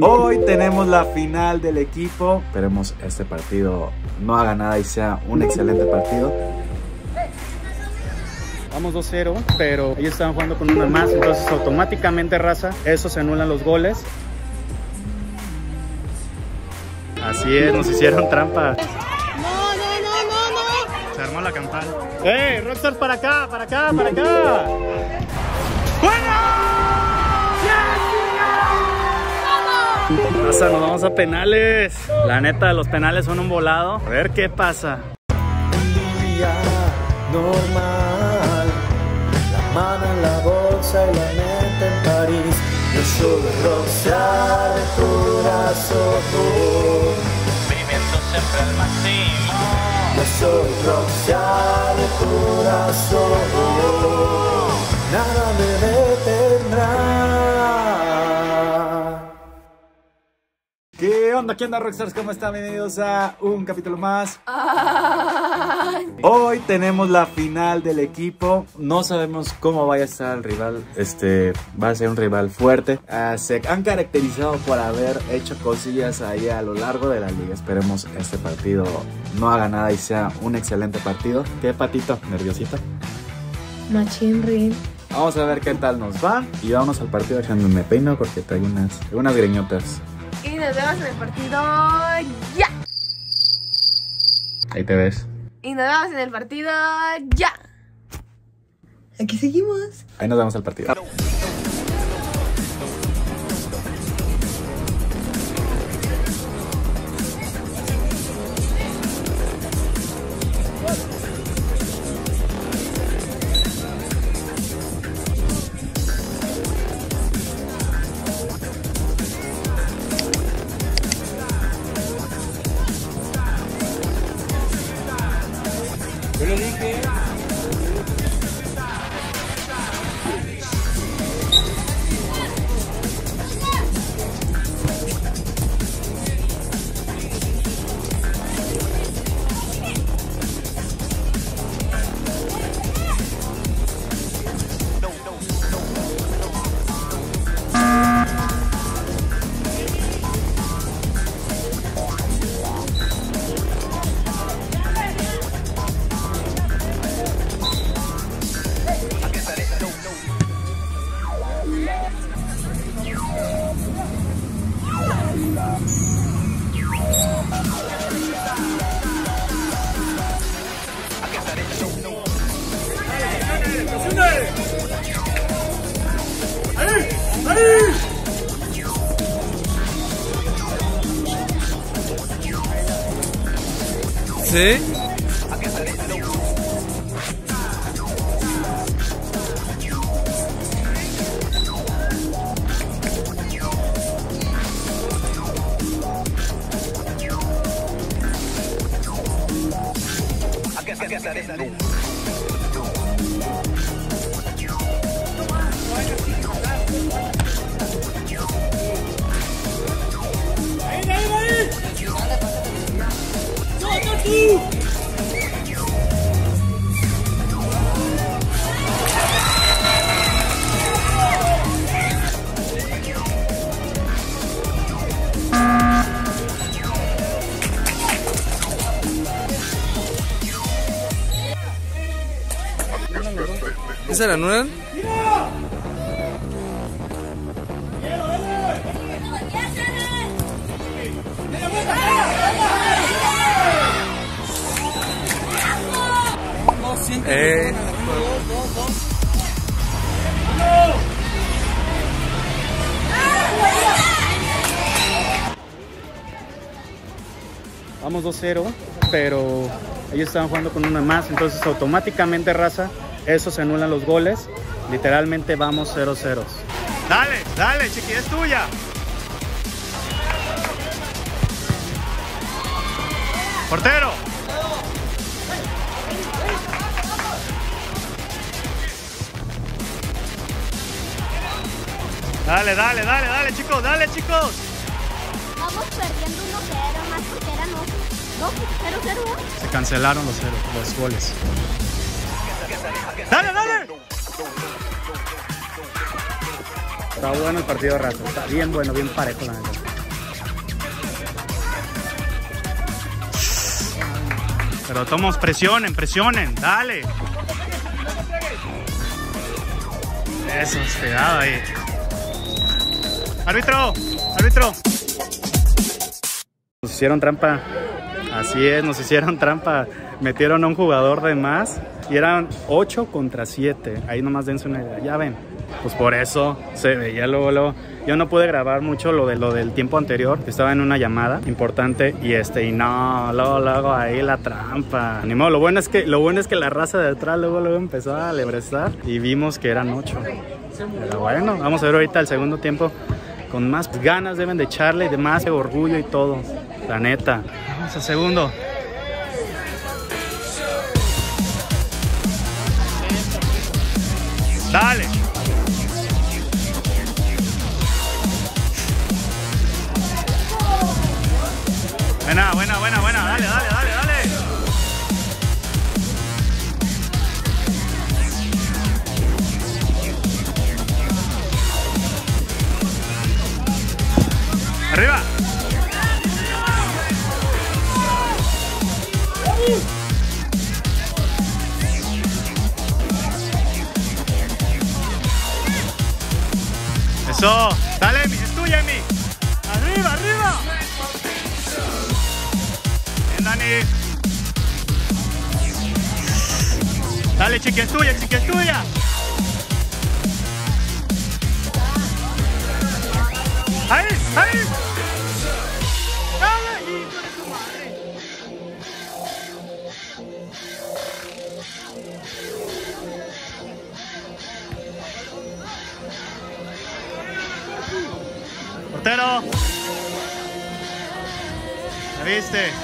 Hoy tenemos la final del equipo. Esperemos este partido no haga nada y sea un excelente partido. Vamos 2-0, pero ellos estaban jugando con una más, entonces automáticamente raza, eso se anulan los goles. Así es, nos hicieron trampa. No, no, no, no, no. Se armó la campana. ¡Ey! Rockstar para acá, para acá, para acá. ¡Bueno! Raza, nos vamos a penales. La neta, los penales son un volado. A ver qué pasa. Un día normal, la mano en la bolsa y la mente en París. Yo soy rockstar de corazón. viviendo siempre al máximo. Yo soy rockstar de corazón. Nada me ¿Qué onda? ¿Qué onda, Rockstars? ¿Cómo están? Bienvenidos a un capítulo más. Hoy tenemos la final del equipo. No sabemos cómo vaya a estar el rival. Este va a ser un rival fuerte. Ah, se han caracterizado por haber hecho cosillas ahí a lo largo de la liga. Esperemos este partido no haga nada y sea un excelente partido. ¿Qué patito? ¿Nerviosito? Machín Rin. Vamos a ver qué tal nos va. Y vamos al partido. Déjame me peino porque traigo unas, unas greñotas. Y nos vemos en el partido ya. Ahí te ves. Y nos vemos en el partido ya. Aquí seguimos. Ahí nos vemos al partido. see? I guess, that is. ¿Sí? ¿Esa la anulan? Eh, Vamos 2-0, pero ellos estaban jugando con una más, entonces automáticamente raza, eso se anulan los goles. Literalmente vamos 0-0. Dale, dale, chiqui, es tuya. Portero. Dale, dale, dale, dale, chicos, dale, chicos. Vamos perdiendo 1-0 más porque eran 2 0-0. Se cancelaron los, cero- los goles. Dale, dale. Está bueno el partido de raza. Está bien bueno, bien parejo la neta. Pero tomos, presionen, presionen, dale. Eso, cuidado ahí. Árbitro, árbitro. Nos hicieron trampa. Así es, nos hicieron trampa. Metieron a un jugador de más y eran 8 contra 7. Ahí nomás dense una idea. Ya ven. Pues por eso se veía luego, luego. Yo no pude grabar mucho lo de lo del tiempo anterior. Estaba en una llamada importante y este y no, luego luego ahí la trampa. Ni modo, lo bueno es que lo bueno es que la raza de atrás luego luego empezó a lebrestar y vimos que eran 8. Pero bueno, vamos a ver ahorita el segundo tiempo con más ganas deben de echarle, de más orgullo y todo. La neta. Vamos al segundo. Dale. Dani. Dale, chiqui, es tuya, chiqui, es tuya. Ahí, ahí. De tu madre. Portero. ¿La viste?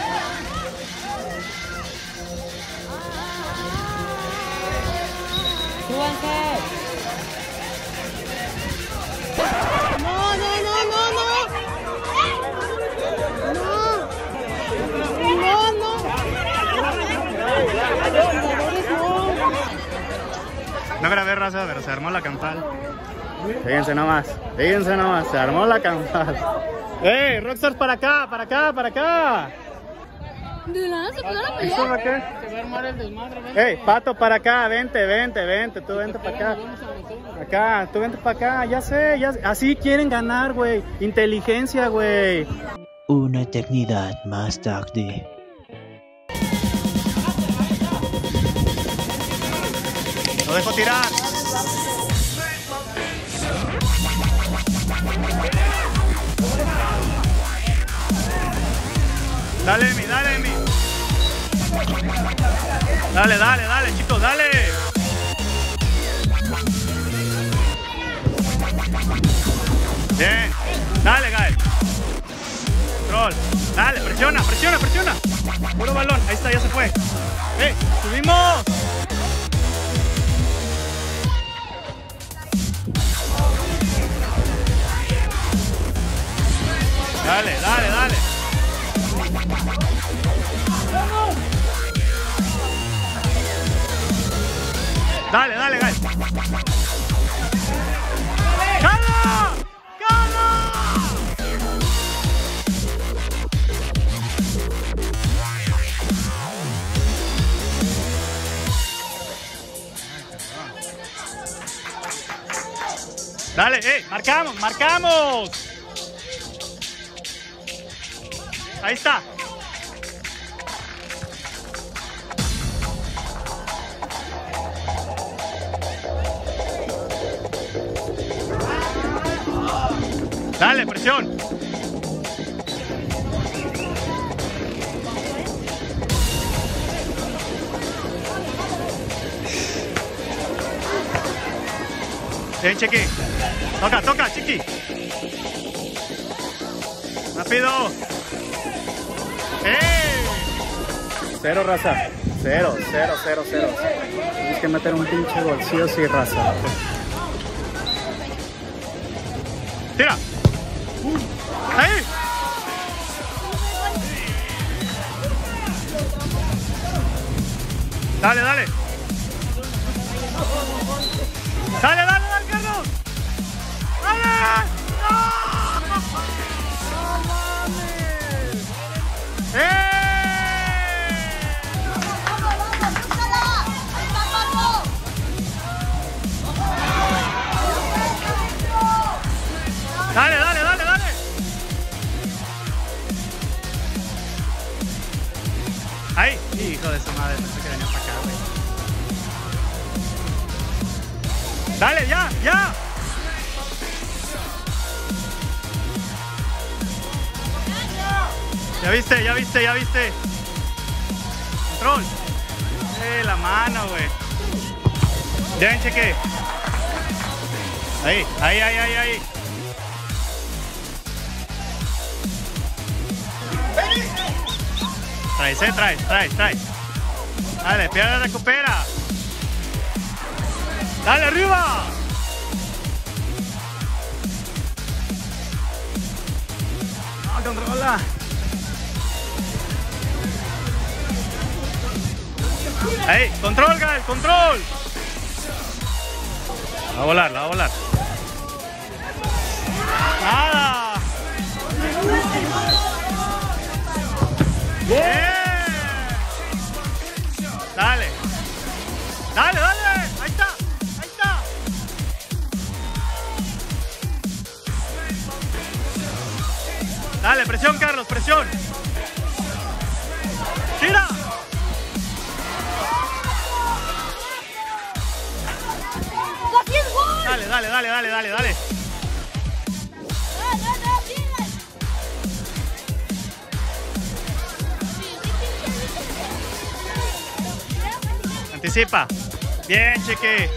No grabé raza, pero se armó la campal. Fíjense nomás, fíjense nomás, se armó la campal. ¡Ey, Rockstars para acá, para acá, para acá! De nada se pusieron a ¿Esto pelear. va qué? ¡Ey, Pato, para acá! Vente, vente, vente, tú vente para acá. Acá, tú vente para acá, ya sé, ya sé. Así quieren ganar, güey. Inteligencia, güey. Una eternidad más tarde. Lo dejo tirar. Dale, Emi, dale, Emi. Dale, dale, dale, chicos, dale. Bien. Dale, Gael. Control. Dale, presiona, presiona, presiona. Puro balón. Ahí está, ya se fue. ¡Eh! ¡Subimos! Dale, dale, dale. Dale, dale, dale. ¡Cala! ¡Cala! Dale, eh, marcamos, marcamos. Ahí está. Dale, presión. Bien, Chiqui. Toca, toca, Chiqui. Rápido. Cero raza. Cero, cero, cero, cero. Tienes que meter un pinche gol, sí o raza. Tira. Ahí. Dale, dale. Dale, dale, dale, Carlos. Dale. ¡Eh! Dale, dale, dale, dale. Hijo de su madre. Dale, ya, ya. Ya viste, ya viste, ya viste. Control. Eh, la mano, güey. Bien, cheque. Ahí, ahí, ahí, ahí, ahí. Trae, se trae, trae, trae. Dale, pierda, recupera. Dale, arriba. No, controla. Ahí, control, Gal, control. La va a volar, la va a volar. Nada. Bien. Dale. Dale, dale. Ahí está. Ahí está. Dale, presión, Carlos, presión. Tira. Dale, dale, dale, dale, dale, dale. ¡No, no, no! ¡Sigue! Anticipa. Bien, cheque.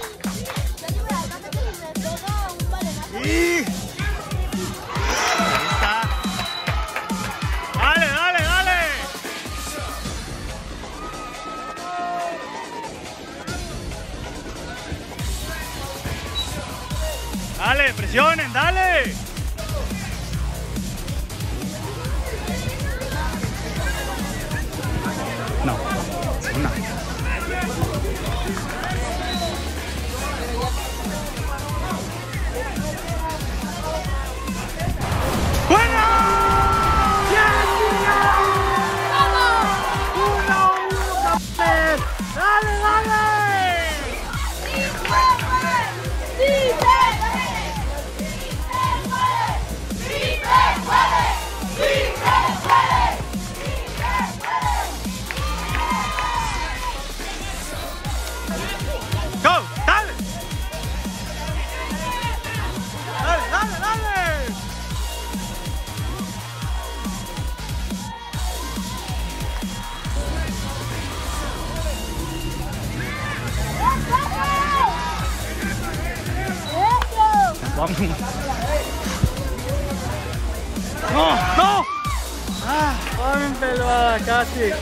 Ahí Vamos. ¡No! ¡No! ¡Ah! ¡Vamos, pelada! ¡Casi! ¡Bien,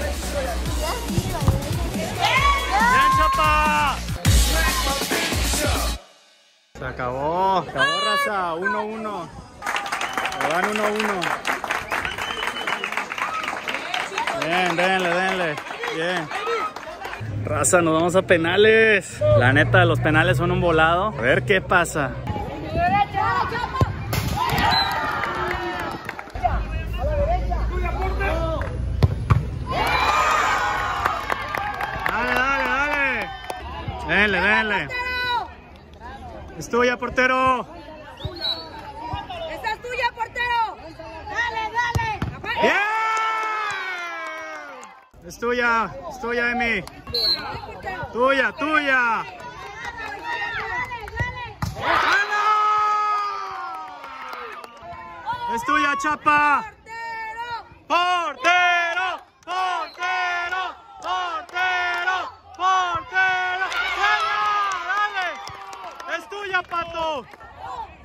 chapa! Se acabó. Acabó, raza. 1-1. Le van 1-1. Bien, denle, denle. Bien. Raza, nos vamos a penales. La neta, los penales son un volado. A ver qué pasa. Dale, dale. Es tuya, portero. ¡Esta es tuya, portero! ¡Dale, dale! ¡Bien! Es tuya, es tuya, Emi. Tuya, tuya. Es tuya, Chapa. Portero, portero, portero, portero. ¡Gana! ¡Dale! Es tuya, Pato.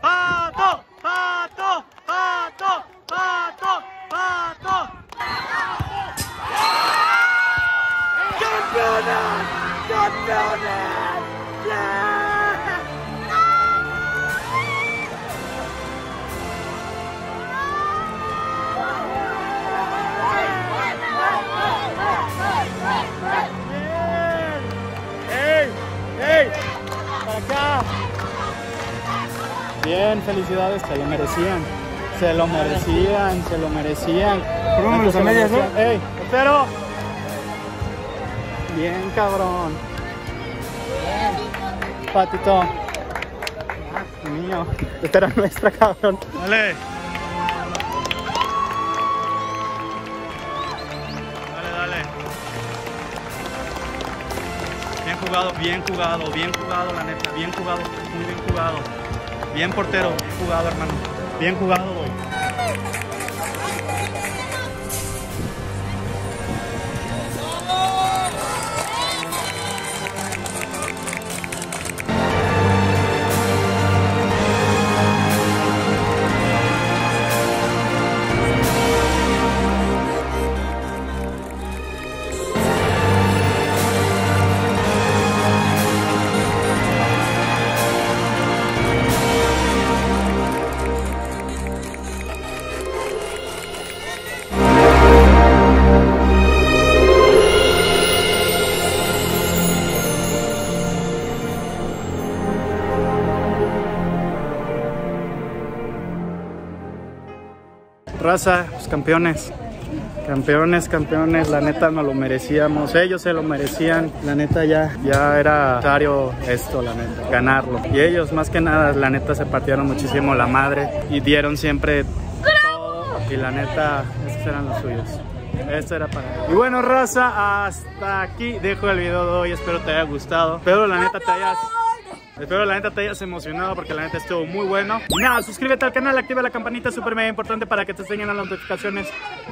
Pato, pato, pato, pato, pato. ¡Ey! Felicidades, se lo merecían. Se lo merecían, se lo merecían. Se a medias, ¿no? merecían. ¡Ey! ¡Portero! Bien, cabrón. Patito. Ah, mío. Esta era nuestra, cabrón. Dale. Dale, dale. jugado, bien jugado, bien jugado, la neta, bien jugado, muy bien jugado. Bien portero, bien jugado, hermano. Bien jugado, Raza, pues campeones. Campeones, campeones, la neta no lo merecíamos, ellos se lo merecían, la neta ya, ya era necesario esto, la neta, ganarlo. Y ellos más que nada, la neta se partieron muchísimo la madre y dieron siempre todo y la neta, esos eran los suyos. Esto era para ellos. Y bueno, raza, hasta aquí dejo el video de hoy, espero te haya gustado, pero la neta te hayas... Espero la neta te hayas emocionado porque la neta estuvo muy bueno. Y nada, suscríbete al canal, activa la campanita, súper mega importante para que te llegando las notificaciones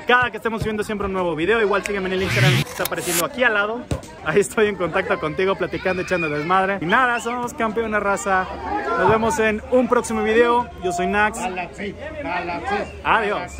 cada que estemos subiendo siempre un nuevo video. Igual sígueme en el Instagram que está apareciendo aquí al lado. Ahí estoy en contacto contigo, platicando, echando desmadre. Y nada, somos campeones raza. Nos vemos en un próximo video. Yo soy Nax. Adiós.